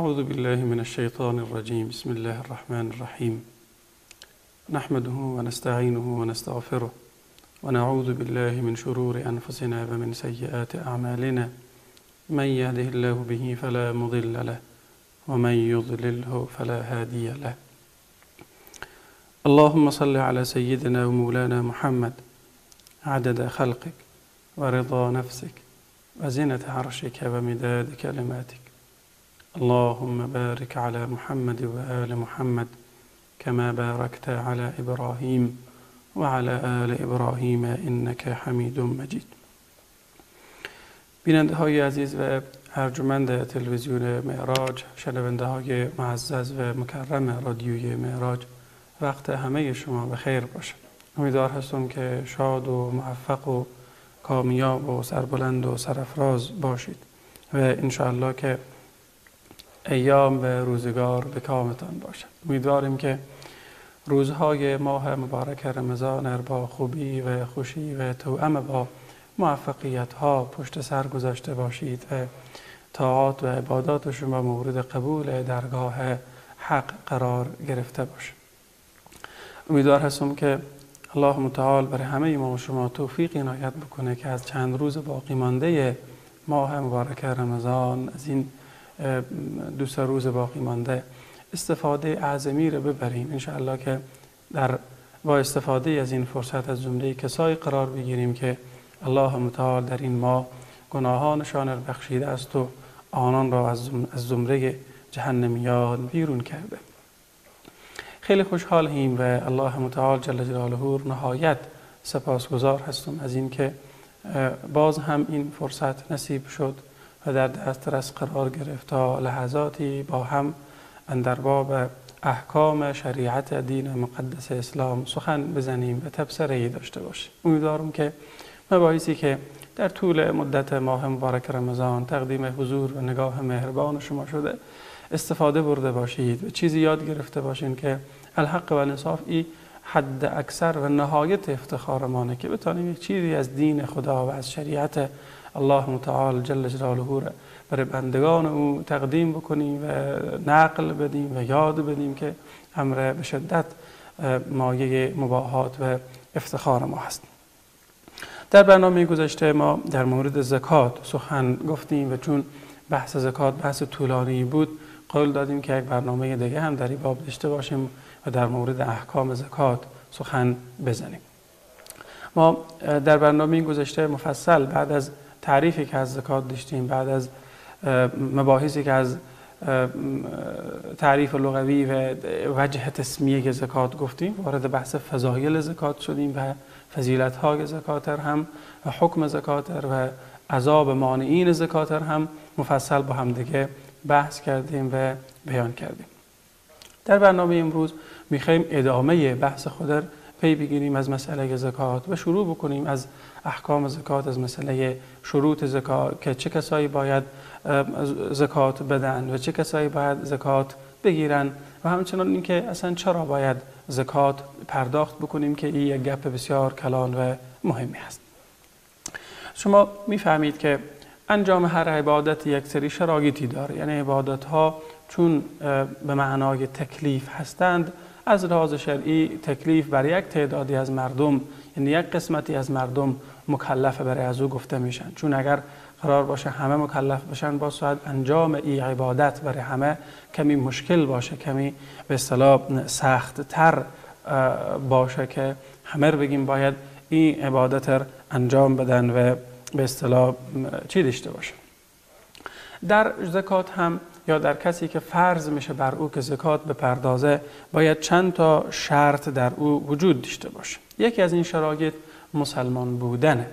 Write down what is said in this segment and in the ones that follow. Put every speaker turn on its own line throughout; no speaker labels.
أعوذ بالله من الشيطان الرجيم. بسم الله الرحمن الرحيم. نحمده ونستعينه ونستغفره ونعوذ بالله من شرور أنفسنا ومن سيئات أعمالنا. من يهده الله به فلا مضل له ومن يضلله فلا هادي له. اللهم صل على سيدنا ومولانا محمد. عدد خلقك ورضا نفسك وزنة عرشك ومداد كلماتك. اللهم بارك على محمد وآل محمد كما باركت على إبراهيم وعلى آل إبراهیم إنك حمید مجید بیننده های عزیز و ارجمند تلویزیون معراج شنونده های معزز و مکرم رادیوی معراج وقت همه شما به خیر باشد امیدوار هستم که شاد و موفق و کامیاب و سربلند و سرفراز باشید و انشاءالله که ایام و روزگار به کامتان باشد. امیدواریم که روزهای ماه مبارک رمضان با خوبی و خوشی و توأم با موفقیت ها پشت سر گذاشته باشید و طاعات و عبادات شما مورد قبول درگاه حق قرار گرفته باشد. امیدوار هستم که الله متعال برای همه ما و شما توفیق عنایت بکنه که از چند روز باقی مانده ماه مبارک رمضان از این دو سه روز باقی مانده. استفاده اعظمی رو ببریم. انشاءالله که در با استفاده از این فرصت از جمله کسایی قرار بگیریم که الله متعال در این ماه گناهانشان را بخشیده است و آنان را از زمره جهنمیان بیرون کرده. خیلی خوشحالیم و الله متعال جل جلاله نهایت سپاسگزار هستم از اینکه باز هم این فرصت نصیب شد. و در دسترس قرار گرفت تا لحظاتی با هم اندر باب احکام شریعت دین مقدس اسلام سخن بزنیم و تبصره داشته باشیم. امیدوارم که مباحثی که در طول مدت ماه مبارک رمضان تقدیم حضور و نگاه مهربان شما شده استفاده برده باشید و چیزی یاد گرفته باشین که الحق و الانصاف ای حد اکثر و نهایت افتخارمانه که بتانیم چیزی از دین خدا و از شریعت الله متعال جل جلاله را برای بندگان او تقدیم بکنیم و نقل بدیم و یاد بدیم که امر به شدت مایه مباهات و افتخار ما هست در برنامه گذشته ما در مورد زکات سخن گفتیم و چون بحث زکات بحث طولانی بود قول دادیم که یک برنامه دیگه هم در این باب داشته باشیم و در مورد احکام زکات سخن بزنیم ما در برنامه گذشته مفصل بعد از تعریفی که از زکات داشتیم بعد از مباحثی که از تعریف لغوی و وجه تسمیه زکات گفتیم وارد بحث فضایل زکات شدیم و فضیلت های زکات هم و حکم زکات و عذاب مانعین زکات هم مفصل با هم دیگه بحث کردیم و بیان کردیم. در برنامه امروز می‌خوایم ادامه بحث خود پی بگیریم از مسئله زکات و شروع بکنیم از احکام زکات از مسئله شروط زکات که چه کسایی باید زکات بدن و چه کسایی باید زکات بگیرن و همچنان اینکه اصلا چرا باید زکات پرداخت بکنیم که این یک گپ بسیار کلان و مهمی هست. شما می‌فهمید که انجام هر عبادت یک سری شرایطی داره. یعنی عبادت ها چون به معنای تکلیف هستند از لحاظ شرعی تکلیف بر یک تعدادی از مردم یعنی یک قسمتی از مردم مکلف برای از او گفته میشن. چون اگر قرار باشه همه مکلف باشن با شاید انجام این عبادت برای همه کمی مشکل باشه کمی به اصطلاح سخت تر باشه که همه رو بگیم باید این عبادت رو انجام بدن و به اصطلاح چی داشته باشه در زکات هم یا در کسی که فرض میشه بر او که زکات به پردازه باید چند تا شرط در او وجود داشته باشه. یکی از این شرایط مسلمان بودنه.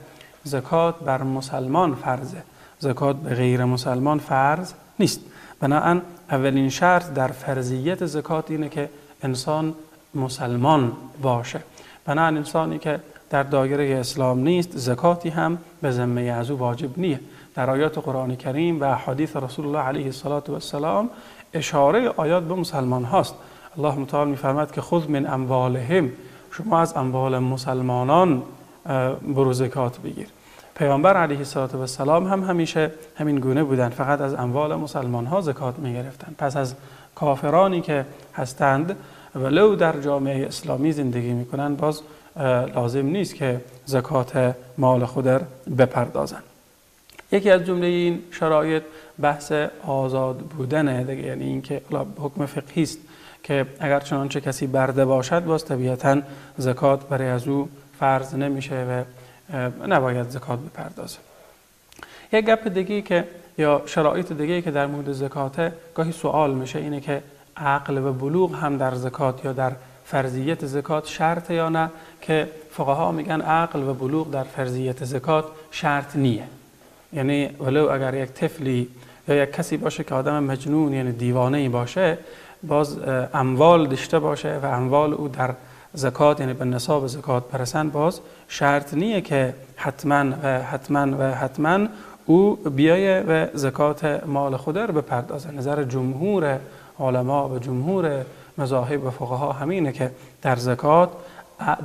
زکات بر مسلمان فرضه. زکات به غیر مسلمان فرض نیست. بنابراین اولین شرط در فرضیت زکات اینه که انسان مسلمان باشه. بنابراین انسانی که در دایره اسلام نیست زکاتی هم به ذمه از او واجب نیه. در آیات قرآن کریم و حدیث رسول الله علیه السلام اشاره آیات به مسلمان هاست. الله متعال میفرماد که خود من اموالهم. شما از اموال مسلمانان برو زکات بگیر. پیامبر علیه السلام هم همیشه همین گونه بودند فقط از اموال مسلمان ها زکات می گرفتن پس از کافرانی که هستند ولو در جامعه اسلامی زندگی می‌کنن باز لازم نیست که زکات مال خود بپردازن. یکی از جمله این شرایط بحث آزاد بودن دیگه. یعنی اینکه حکم فقهی است که اگر چنانچه کسی برده باشد باز طبیعتا زکات برای از او فرض نمیشه و نباید زکات بپردازه. یک گپ دیگه که یا شرایط دیگه که در مورد زکات گاهی سوال میشه اینه که عقل و بلوغ هم در زکات یا در فرضیت زکات شرط یا نه؟ که فقها میگن عقل و بلوغ در فرضیت زکات شرط نیه. یعنی ولو اگر یک طفلی یا یک کسی باشه که آدم مجنون یعنی دیوانه ای باشه باز اموال داشته باشه و اموال او در زکات یعنی به نصاب زکات برسن باز شرط نیه که حتما و حتما و حتما او بیایه و زکات مال خود رو بپردازه. نظر جمهور علما و جمهور مذاهب و فقها همینه که در زکات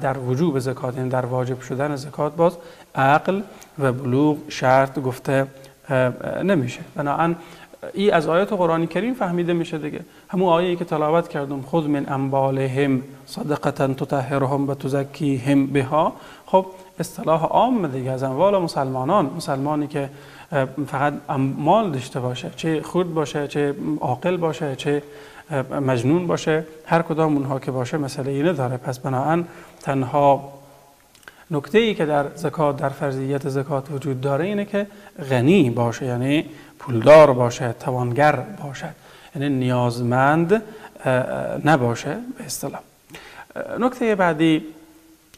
در وجوب زکات یعنی در واجب شدن زکات باز عقل و بلوغ شرط گفته نمیشه. بنابراین ای از آیات قرآن کریم فهمیده میشه دیگه. همون آیه که تلاوت کردم خود من اموالهم صدقتا تطهرهم و تزکیهم بها. خب اصطلاح عام دیگه از اموال مسلمانان. مسلمانی که فقط مال داشته باشه چه خود باشه چه عاقل باشه چه مجنون باشه هر کدام اونها که باشه مسئله اینه داره پس بناهن تنها نکته ای که در زکات در فرضیت زکات وجود داره اینه که غنی باشه یعنی پولدار باشه توانگر باشد. یعنی نیازمند نباشه به اصطلاح. نکته بعدی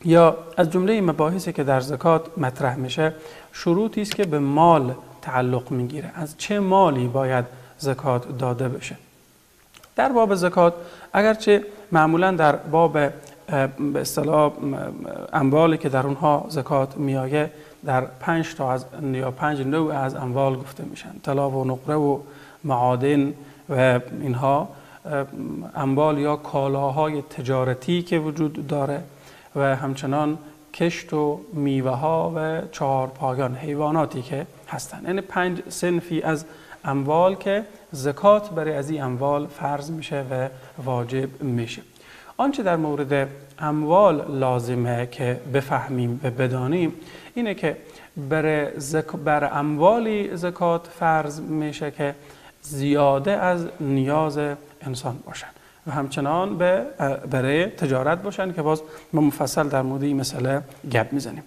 یا از جمله مباحثی که در زکات مطرح میشه شروطی است که به مال تعلق می‌گیره. از چه مالی باید زکات داده بشه؟ در باب زکات اگرچه معمولا در باب به اصطلاح اموالی که در اونها زکات میایه در پنج تا از یا پنج نوع از اموال گفته میشن. طلا و نقره و معادن و اینها اموال یا کالاهای تجارتی که وجود داره و همچنان کشت و میوه ها و چهار پایان حیواناتی که هستند یعنی پنج سنفی از اموال که زکات برای از این اموال فرض میشه و واجب میشه. آنچه در مورد اموال لازمه که بفهمیم و بدانیم اینه که بر, زک... بر اموالی زکات فرض میشه که زیاده از نیاز انسان باشن و همچنان به برای تجارت باشن که باز ما مفصل در مورد این مسئله گپ می‌زنیم.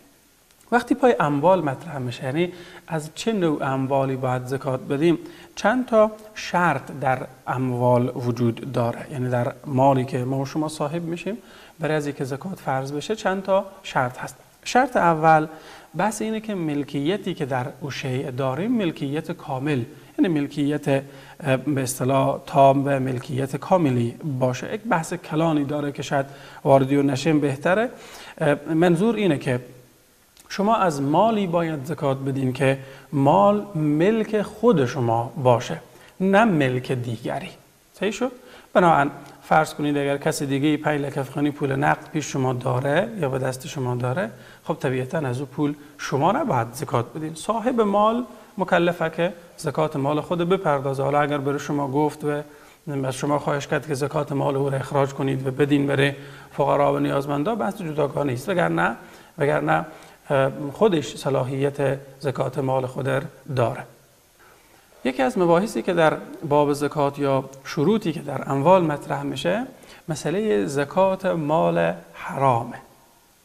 وقتی پای اموال مطرح میشه یعنی از چه نوع اموالی باید زکات بدیم؟ چند تا شرط در اموال وجود داره یعنی در مالی که ما و شما صاحب میشیم برای از اینکه زکات فرض بشه چند تا شرط هست. شرط اول بحث اینه که ملکیتی که در او شیء داریم ملکیت کامل یعنی ملکیت به اصطلاح تام و ملکیت کاملی باشه. یک بحث کلانی داره که شاید واردی و نشیم بهتره. منظور اینه که شما از مالی باید زکات بدین که مال ملک خود شما باشه نه ملک دیگری. صحیح شد؟ بنابراین فرض کنید اگر کسی دیگه پنج لک افغانی پول نقد پیش شما داره یا به دست شما داره خب طبیعتا از او پول شما نباید زکات بدین. صاحب مال مکلفه که زکات مال خود بپردازه. حالا اگر برای شما گفت و از شما خواهش کرد که زکات مال او را اخراج کنید و بدین برای فقرا و نیازمندا بحث جداگانه است. وگرنه وگرنه خودش صلاحیت زکات مال خود داره. یکی از مباحثی که در باب زکات یا شروطی که در اموال مطرح میشه مسئله زکات مال حرامه.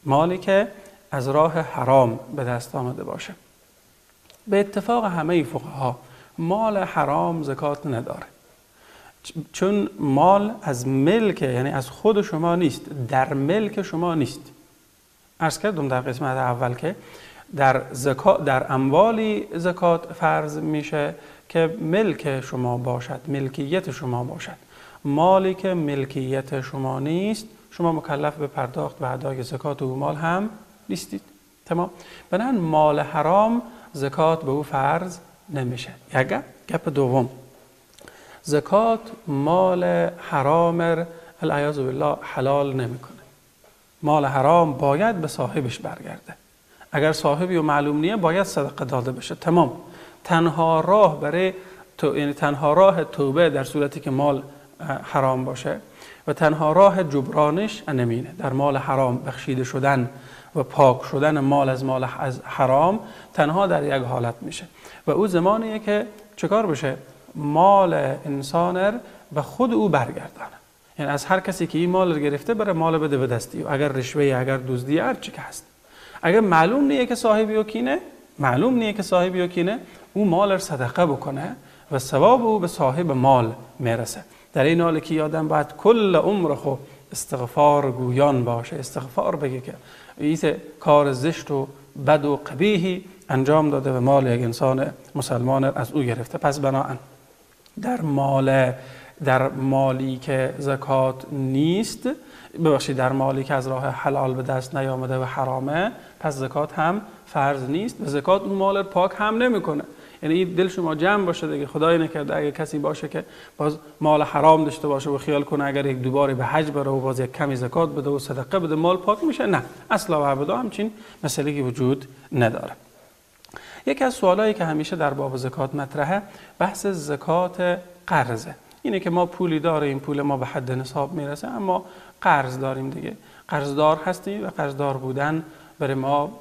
مالی که از راه حرام به دست آمده باشه. به اتفاق همه فقها مال حرام زکات نداره. چون مال از ملک یعنی از خود شما نیست در ملک شما نیست. ارز کردم در قسمت اول که در, زکات در اموالی زکات فرض میشه که ملک شما باشد ملکیت شما باشد. مالی که ملکیت شما نیست شما مکلف به پرداخت و ادای زکات و مال هم نیستید. تمام. بنابراین مال حرام زکات به او فرض نمیشه. یک گپ دوم. زکات مال حرام العیاذ بالله حلال نمی‌کنه. مال حرام باید به صاحبش برگرده. اگر صاحبی و معلوم نیه باید صدقه داده بشه. تمام. تنها راه برای تو... یعنی تنها راه توبه در صورتی که مال حرام باشه و تنها راه جبرانش نمینه در مال حرام بخشیده شدن و پاک شدن مال از مال از حرام تنها در یک حالت میشه. و او زمانیه که چکار بشه؟ مال انسان به خود او برگردانه. یعنی از هر کسی که این مال رو گرفته بره مال بده به دستی. اگر رشوه اگر دزدی هر چی که هست. اگر معلوم نیه که صاحبی و کینه معلوم نیه که صاحبی و کینه او مال رو صدقه بکنه و ثواب او به صاحب مال می‌رسه. در این حال که یادم باید کل عمر خو استغفار گویان باشه. استغفار بگه که ایت کار زشت و بد و قبیهی انجام داده و مال یک انسان مسلمان از او گرفته. پس بناهن در مال در مالی که زکات نیست ببخشید در مالی که از راه حلال به دست نیامده و حرامه پس زکات هم فرض نیست. و زکات اون مال پاک هم نمی‌کنه. یعنی دل شما جمع باشه دیگه. خدای نکرده اگه کسی باشه که باز مال حرام داشته باشه و خیال کنه اگر یک دوباره به حج بره و باز یک کمی زکات بده و صدقه بده مال پاک میشه. نه. اصلا و ابدا همچین مسئله وجود نداره. یکی از سوالایی که همیشه در باب زکات مطرحه بحث زکات قرضه. اینه که ما پولی داریم پول ما به حد نصاب می‌رسه اما قرض داریم دیگه. قرضدار هستیم و قرضدار بودن برای ما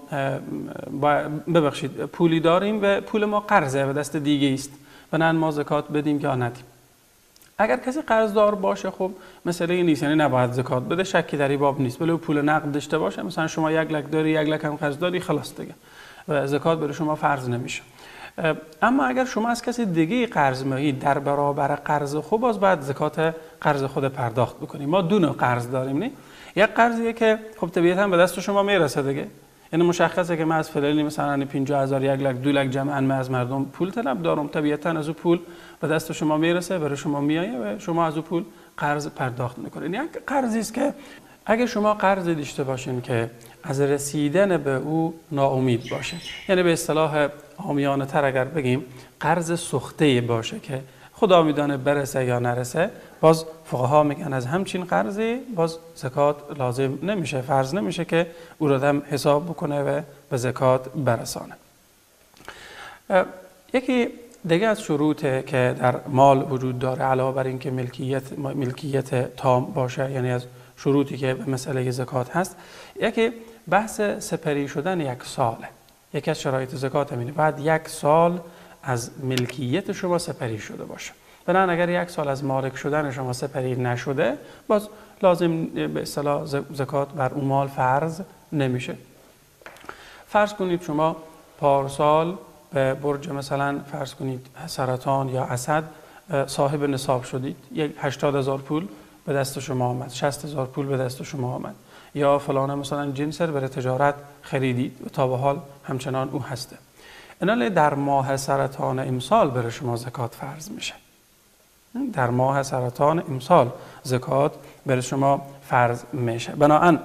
ببخشید پولی داریم و پول ما قرضه و دست دیگه است. و نه ما زکات بدیم یا ندیم. اگر کسی قرضدار باشه خب مسئله نیست یعنی نباید زکات بده شکی در این باب نیست. ولی پول نقد داشته باشه مثلا شما یک لک داری یک لک هم قرض داری خلاص دیگه. و زکات برای شما فرض نمیشه. اما اگر شما از کسی دیگه قرض می‌گیرید در برابر قرض خود باز باید زکات قرض خود پرداخت بکنیم. ما دو نوع قرض داریم نه؟ یک قرضیه که خب طبیعتا به دست شما می‌رسه دیگه. یعنی مشخصه که من از فلانی مثلا 50 هزار یک لک دو لک جمعا من از مردم پول طلب دارم. طبیعتا از او پول به دست شما می‌رسه برای شما میایه و شما از او پول قرض پرداخت می‌کنید. یک قرضی است که اگه شما قرض داشته باشین که از رسیدن به او ناامید باشه یعنی به اصطلاح آمیانه تر اگر بگیم قرض سخته باشه که خدا میدانه برسه یا نرسه باز فقها میگن از همچین قرضی باز زکات لازم نمیشه. فرض نمیشه که او را هم حساب بکنه و به زکات برسانه. یکی دیگه از شروط که در مال وجود داره علاوه بر اینکه ملکیت ملکیت تام باشه یعنی از شروطی که به مسئله زکات هست یکی بحث سپری شدن یک ساله. یکی از شرایط زکات همینه بعد یک سال از ملکیت شما سپری شده باشه. بنابراین اگر یک سال از مالک شدن شما سپری نشده باز لازم به اصطلاح زکات بر اون مال فرض نمیشه. فرض کنید شما پارسال به برج مثلا فرض کنید سرطان یا اسد صاحب نصاب شدید. یک هشتاد هزار پول به دست شما آمد. 60 هزار پول به دست شما آمد. یا فلان مثلا جنسر برای تجارت خریدید و تا به حال همچنان او هسته. اینال در ماه سرطان امسال برای شما زکات فرض میشه. در ماه سرطان امسال زکات برای شما فرض میشه. بنابراین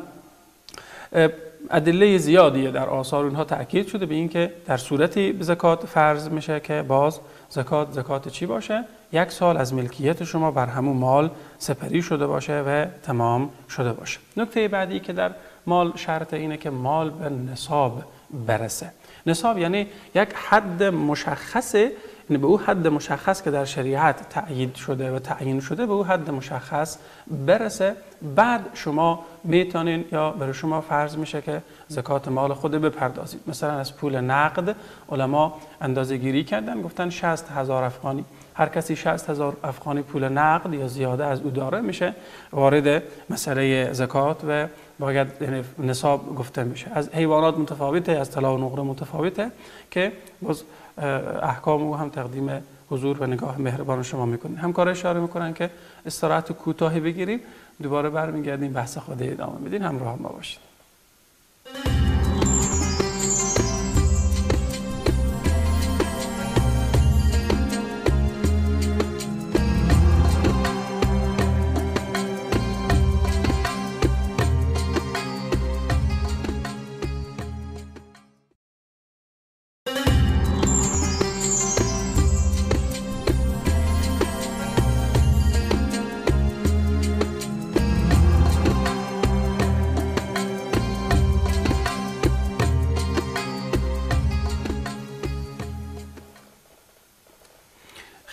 ادله زیادی در آثار اونها تاکید شده به اینکه در صورتی زکات فرض میشه که باز زکات زکات چی باشه؟ یک سال از ملکیت شما بر همون مال سپری شده باشه و تمام شده باشه. نکته بعدی که در مال شرط اینه که مال به نصاب برسه. نصاب یعنی یک حد مشخصه یعنی به او حد مشخص که در شریعت تأیید شده و تعیین شده به او حد مشخص برسه. بعد شما می‌تونین یا برای شما فرض میشه که زکات مال خود بپردازید. مثلا از پول نقد علما اندازه گیری کردن گفتن 60 هزار افغانی. هر کسی 60 هزار افغانی پول نقد یا زیاده از او داره میشه وارد مسئله زکات و باید یعنی نصاب گفته میشه. از حیوانات متفاوته از طلا و نقره متفاوته که باز احکام او هم تقدیم حضور و نگاه مهربان شما می‌کنیم. همکار اشاره می‌کنن که استراحت کوتاهی بگیریم دوباره برمیگردیم بحث خود ادامه میدین همراه ما باشید.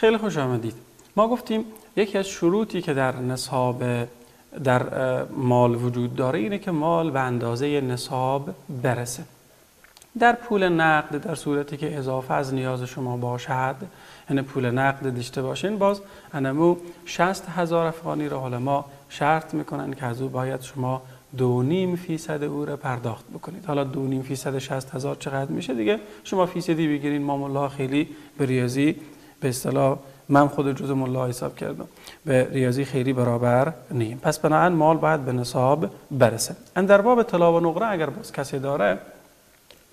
خیلی خوش آمدید. ما گفتیم یکی از شروطی که در نصاب در مال وجود داره اینه که مال به اندازه نصاب برسه. در پول نقد در صورتی که اضافه از نیاز شما باشد یعنی پول نقد داشته باشین باز انمو 60 هزار افغانی را حالا ما شرط می‌کنن که از او باید شما دو نیم فیصد او را پرداخت بکنید. حالا دو نیم فیصد 60 هزار چقدر میشه؟ دیگه شما فیصدی بگیرین ما خیلی به به اصطلاح من خود جز ملا حساب کردم. به ریاضی خیلی برابر نیم. پس بنابراین مال باید به نصاب برسه. ان در باب طلا و نقره اگر باز کسی داره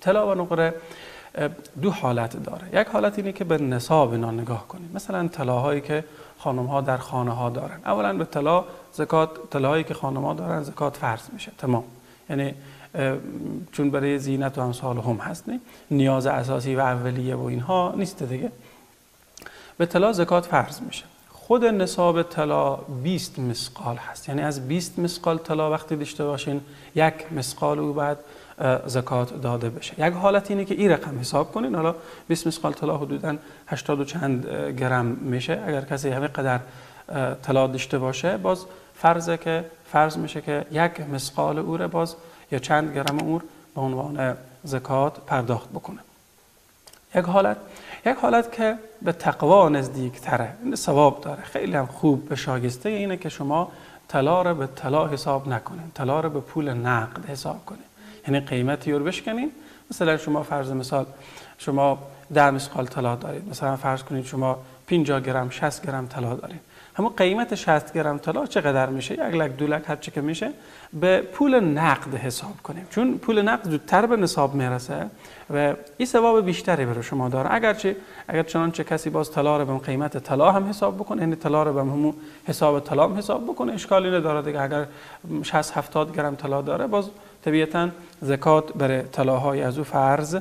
طلا و نقره دو حالت داره. یک حالت اینه که به نصاب اینا نگاه کنیم. مثلا طلاهایی که خانم ها در خانه ها دارن. اولا به طلا زکات طلاهایی که خانم ها دارن زکات فرض میشه. تمام. یعنی چون برای زینت و امثال هم هست نیاز اساسی و اولیه و اینها نیست دیگه. به طلا زکات فرض میشه. خود نصاب طلا 20 مسقال هست. یعنی از 20 مسقال طلا وقتی داشته باشین یک مسقال او بعد زکات داده بشه. یک حالت اینه که این رقم حساب کنین. حالا 20 مسقال طلا حدودا 80 و چند گرم میشه. اگر کسی همه قدر طلا داشته باشه باز فرضه که فرض میشه که یک مسقال او باز یا چند گرم او به عنوان زکات پرداخت بکنه. یک حالت یک حالت که به تقوا نزدیک تره ثواب داره. خیلی هم خوب به شاگسته اینه که شما طلا رو به طلا حساب نکنین. طلا رو به پول نقد حساب کنین. یعنی قیمتی رو بشکنین. مثلا شما فرض مثال شما ده مسقال طلا دارید. مثلا فرض کنید شما 50 گرم 60 گرم طلا دارید. همون قیمت 60 گرم طلا چقدر میشه؟ یک لک دو لک هر که میشه به پول نقد حساب کنیم. چون پول نقد زودتر به نصاب می‌رسه و این ثواب بیشتری برای شما داره. اگرچه اگر چنانچه کسی باز طلا رو به قیمت طلا هم حساب بکنه یعنی طلا رو به همون حساب طلا هم حساب بکنه اشکالی نداره دیگه. اگر 60 70 گرم طلا داره باز طبیعتا زکات برای طلاهای از فرض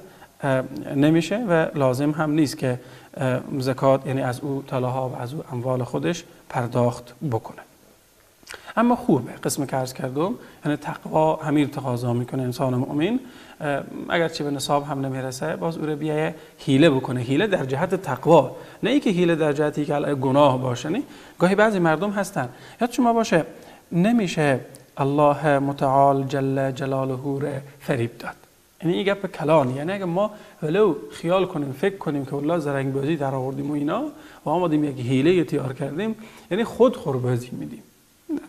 نمیشه و لازم هم نیست که زکات یعنی از او طلاها و از او اموال خودش پرداخت بکنه. اما خوبه قسم که عرض کردم یعنی تقوا همین تقاضا می‌کنه انسان مؤمن. اگرچه به نصاب هم نمی‌رسه باز او رو هیله بکنه. هیله در جهت تقوا. نه ای که هیله در جهتی که گناه باشه نه. گاهی بعضی مردم هستن. یاد شما باشه نمیشه الله متعال جل جلاله فریب داد. یعنی این گپ کلانی یعنی اگه ما ولو خیال کنیم فکر کنیم که الله زرنگ بازی در آوردیم و اینا و آمدیم یک حیله تیار کردیم یعنی خود خوربازی میدیم.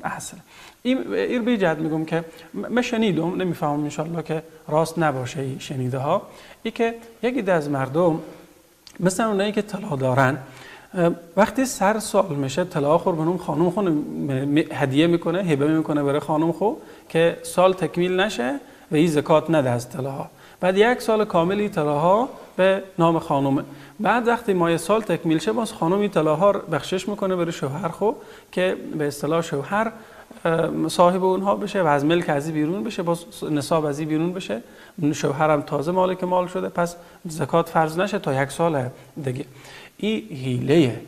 اصل. این ایر به جد میگم که من شنیدم نمی‌فهمم انشالله که راست نباشه شنیده ها ای که یکی از مردم مثلا اونایی که طلا دارن وقتی سر سال میشه طلا خور بنوم خانم خون هدیه می‌کنه هبه می‌کنه برای خانم خو که سال تکمیل نشه و این زکات نده از طلاها. بعد یک سال کاملی طلاها به نام خانم. بعد وقتی ماه سال تکمیل شه باز خانم این طلاها بخشش می‌کنه برای شوهر خو که به اصطلاح شوهر صاحب اونها بشه و از ملک ازی بیرون بشه باز نصاب ازی بیرون بشه. شوهرم تازه مالک مال شده پس زکات فرض نشه تا یک سال دیگه. این هیله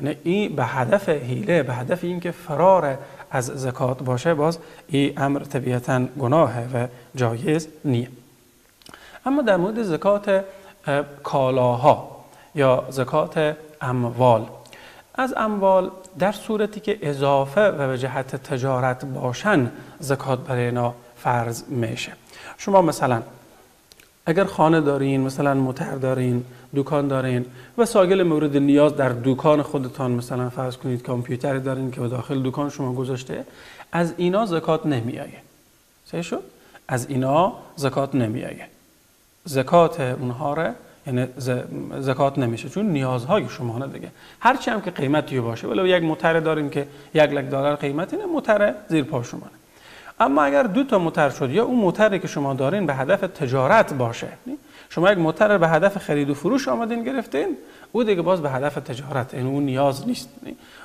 یعنی این به هدف هیله به هدف اینکه فرار از زکات باشه باز این امر طبیعتا گناهه و جایز نیه اما در مورد زکات کالاها یا زکات اموال. از اموال در صورتی که اضافه و به جهت تجارت باشن زکات برای اینا فرض میشه. شما مثلا اگر خانه دارین مثلا موتر دارین دکان دارین و ساگل مورد نیاز در دکان خودتان مثلا فرض کنید کامپیوتر دارین که داخل دکان شما گذاشته از اینا زکات نمیآیه صحیح شد؟ از اینا زکات نمیآیه زکات اونها را یعنی زکات نمیشه چون نیازهای شما نه دیگه. هرچی هم که قیمتی باشه. ولو یک موتر داریم که یک لک دلار قیمت اینه موتر زیر پا شما اما اگر دو تا موتر شد یا اون موتری که شما دارین به هدف تجارت باشه شما یک موتر به هدف خرید و فروش آمدین گرفتین او دیگه باز به هدف تجارت این اون نیاز نیست.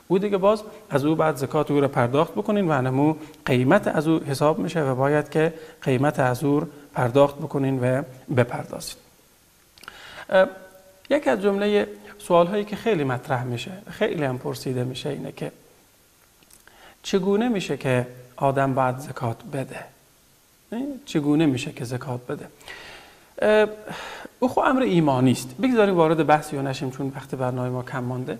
او دیگه باز از او بعد زکات او رو پرداخت بکنین و انمو قیمت از او حساب میشه و باید که قیمت از او پرداخت بکنین و بپردازید. یکی از جمله سوال هایی که خیلی مطرح میشه خیلی هم پرسیده میشه اینه که چگونه میشه که آدم باید زکات بده. چگونه میشه که زکات بده؟ او خو امر ایمانی است. بگذاریم وارد بحث یا نشیم چون وقت برنامه ما کم مانده.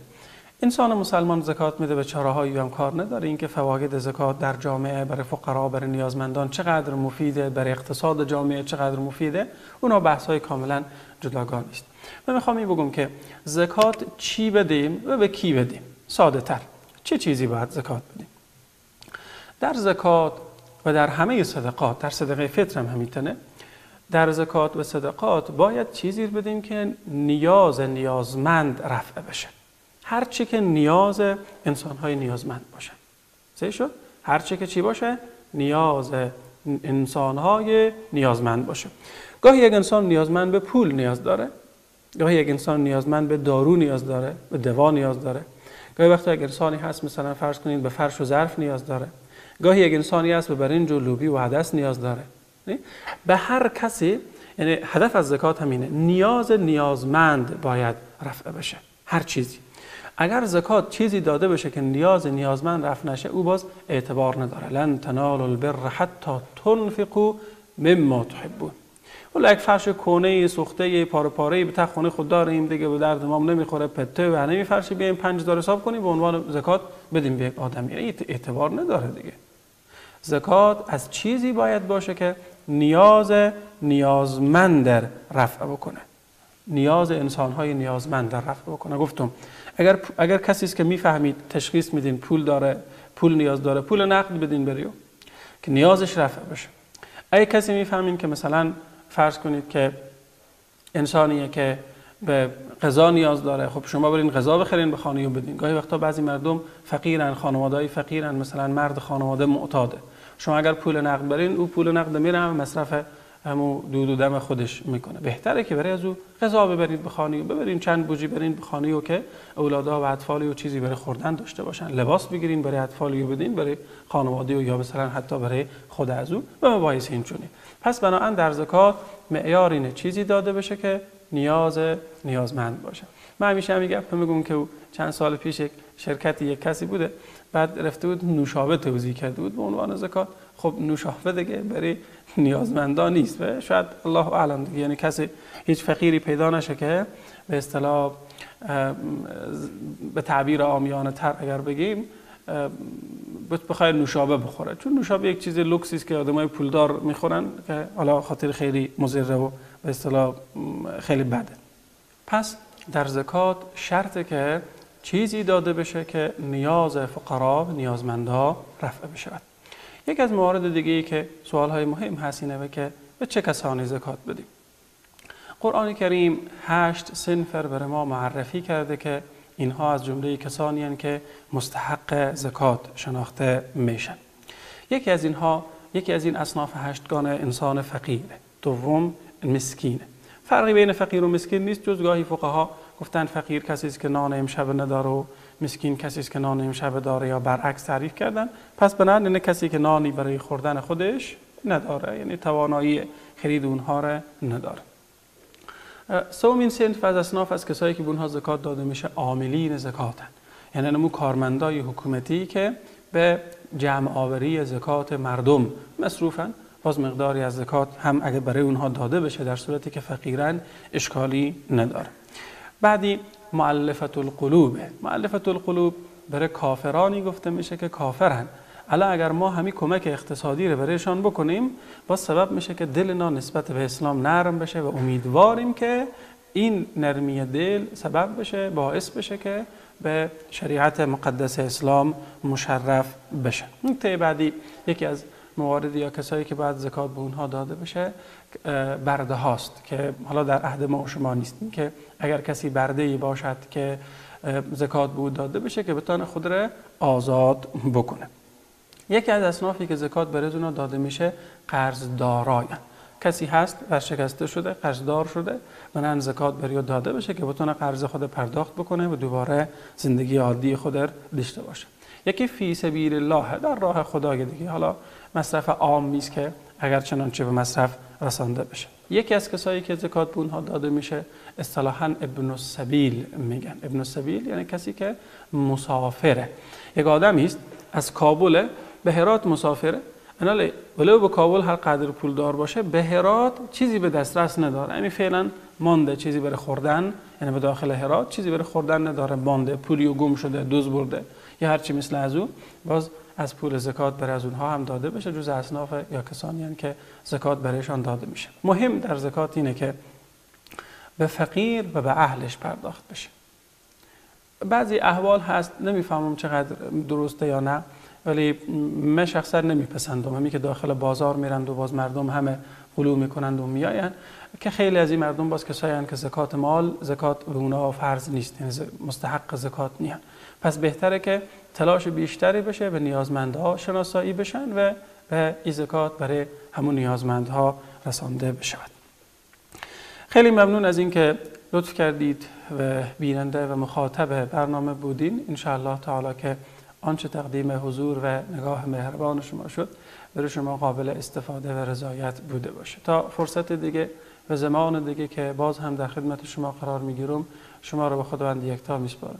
انسان مسلمان زکات میده به چراهایی هم کار نداره. اینکه فواید زکات در جامعه برای فقرا برای نیازمندان چقدر مفیده برای اقتصاد جامعه چقدر مفیده اونا بحث های کاملا جداگانه است. من می‌خوام این بگم که زکات چی بدیم و به کی بدیم؟ ساده تر چه چیزی باید زکات بدیم؟ در زکات و در همه صدقات در صدقه فطر هم همینطنه در زکات و صدقات باید چیزی بدیم که نیاز نیازمند رفع بشه. هر چی که نیاز انسان های نیازمند باشه. سه شد؟ هر چی که چی باشه؟ نیاز انسان های نیازمند باشه. گاهی یک انسان نیازمند به پول نیاز داره گاهی یک انسان نیازمند به دارو نیاز داره به دوا نیاز داره. گاهی وقتی یک انسانی هست مثلا فرض کنید به فرش و ظرف نیاز داره. گاهی یک انسانی هست به برنج و لوبی و عدس نیاز داره. به هر کسی یعنی هدف از زکات همینه. نیاز نیازمند باید رفع بشه. هر چیزی. اگر زکات چیزی داده بشه که نیاز نیازمند رفع نشه او باز اعتبار نداره. لن تنالوا البر حتی تنفقوا مما تحبون. ولی یک فرش کونه سوخته پاره پاره به خونه خود داریم دیگه به درد ما نمی‌خوره پته و همین فرش بیایم 5000 حساب کنیم به عنوان زکات بدیم به یک آدمی اعتبار نداره دیگه. زکات از چیزی باید باشه که نیاز نیازمند در رفع بکنه. نیاز انسان های نیازمند در رفع بکنه. گفتم اگر اگر کسی است که می‌فهمید تشخیص میدین پول داره پول نیاز داره پول نقد بدین بریو که نیازش رفع بشه. اگه کسی می‌فهمین که مثلا فرض کنید که انسانیه که به غذا نیاز داره. خب شما برین غذا بخرین به خانه بدین. گاهی وقتا بعضی مردم فقیرن خانواده فقیرن مثلا مرد خانواده معتاده. شما اگر پول نقد برین او پول نقد میره مصرف همو دود و دم خودش می‌کنه. بهتره که برای از او غذا ببرید به خانه ببرین چند بوجی برین به خانه که اولادها و اطفالی و چیزی برای خوردن داشته باشن. لباس بگیرین برای اطفالی و بدین برای خانواده و یا مثلا حتی برای خود از او. و مباحث اینچونی پس بنابراین در زکات معیار اینه. چیزی داده بشه که نیاز نیازمند باشه. من همیشه همین گپ میگم که چند سال پیش یک شرکتی یک کسی بوده. بعد رفته بود نوشابه توضیح کرده بود به عنوان زکات. خب نوشابه دیگه برای نیازمندان نیست. و شاید الله اعلم دیگه. یعنی کسی هیچ فقیری پیدا نشه که به اصطلاح به تعبیر آمیانه تر اگر بگیم بخواد نوشابه بخوره. چون نوشابه یک چیز لوکسی است که آدمای پولدار می‌خورن که حالا خاطر خیلی مضره و به اصطلاح خیلی بده. پس در زکات شرطه که چیزی داده بشه که نیاز فقرا و نیازمندها رفع بشود. یک از موارد دیگه ای که سوال های مهم هست اینه که به چه کسانی زکات بدیم؟ قرآن کریم هشت سنفر بر ما معرفی کرده که اینها از جمله کسانی هستند که مستحق زکات شناخته میشن. یکی از اینها یکی از این اصناف هشتگان انسان فقیره دوم مسکینه. فرقی بین فقیر و مسکین نیست جز گاهی فقها گفتن فقیر کسی است که نان امشب نداره و مسکین کسی است که نان امشب داره یا برعکس تعریف کردن. پس بنابراین کسی که نانی برای خوردن خودش نداره یعنی توانایی خرید اونها را نداره. سومین سنف از اصناف از کسایی که به اونها زکات داده میشه عاملین زکاتن. یعنی نمو کارمندای حکومتی که به جمع آوری زکات مردم مصروفن. باز مقداری از زکات هم اگه برای اونها داده بشه در صورتی که فقیرن اشکالی نداره. بعدی معلفت القلوب. معلفت القلوب برای کافرانی گفته میشه که کافرن. الان اگر ما همین کمک اقتصادی رو برایشان بکنیم با سبب میشه که دل نا نسبت به اسلام نرم بشه و امیدواریم که این نرمی دل سبب بشه باعث بشه که به شریعت مقدس اسلام مشرف بشه. نکته بعدی یکی از موارد یا کسایی که باید زکات به اونها داده بشه برده هاست که حالا در عهد ما و شما نیستیم که اگر کسی برده ای باشد که زکات به داده بشه که بتانه خود را آزاد بکنه. یکی از اصنافی که زکات برای داده میشه قرض دارایان کسی هست ورشکسته شده قرضدار شده من زکات برای داده بشه که بتونه قرض خود پرداخت بکنه و دوباره زندگی عادی خود داشته باشه. یکی فی سبیل الله در راه خدای دیگه. حالا مصرف عام نیست که اگر چنانچه به مصرف رسانده بشه. یکی از کسایی که زکات به اونها داده میشه اصطلاحا ابن السبیل میگن. ابن السبیل یعنی کسی که مسافره. یک آدمی است از کابل به هرات مسافره. بنابراین ولو به کابل هر قدر پول دار باشه به هرات چیزی به دسترس نداره. یعنی فعلا مانده چیزی برای خوردن یعنی به داخل هرات چیزی برای خوردن نداره. مانده پولی و گم شده دوز برده. یا هر چی مثل از او باز از پول زکات برای از اونها هم داده بشه جز اصناف یا کسانی هن که زکات برایشان داده میشه. مهم در زکات اینه که به فقیر و به اهلش پرداخت بشه. بعضی احوال هست نمی‌فهمم چقدر درسته یا نه ولی من شخصا نمیپسندم. همی که داخل بازار میرند و باز مردم همه غلو می‌کنند و میآیند که خیلی از این مردم باز کسایی که زکات مال زکات به اونا فرض نیست یعنی مستحق زکات نیست پس بهتره که تلاش بیشتری بشه به نیازمندها شناسایی بشن و به این زکات برای همون نیازمندها رسانده بشود. خیلی ممنون از اینکه لطف کردید و بیننده و مخاطب برنامه بودین. ان تعالی که آنچه تقدیم حضور و نگاه مهربان شما شد برای شما قابل استفاده و رضایت بوده باشه. تا فرصت دیگه و زمان دیگه که باز هم در خدمت شما قرار می‌گیرم شما رو به خداوند یکتا میسپارم.